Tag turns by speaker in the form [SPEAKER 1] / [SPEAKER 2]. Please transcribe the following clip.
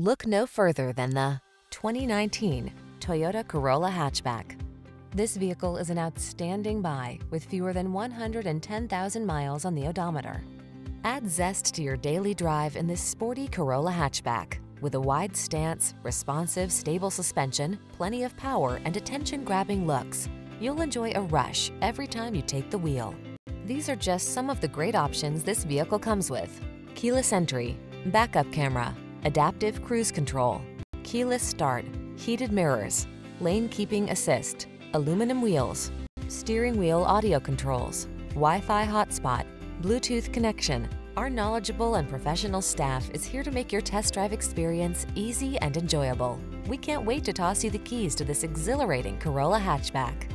[SPEAKER 1] Look no further than the 2019 Toyota Corolla Hatchback. This vehicle is an outstanding buy with fewer than 110,000 miles on the odometer. Add zest to your daily drive in this sporty Corolla hatchback. With a wide stance, responsive, stable suspension, plenty of power, and attention-grabbing looks, you'll enjoy a rush every time you take the wheel. These are just some of the great options this vehicle comes with. Keyless entry, backup camera, adaptive cruise control, keyless start, heated mirrors, lane keeping assist, aluminum wheels, steering wheel audio controls, Wi-Fi hotspot, Bluetooth connection. Our knowledgeable and professional staff is here to make your test drive experience easy and enjoyable. We can't wait to toss you the keys to this exhilarating Corolla hatchback.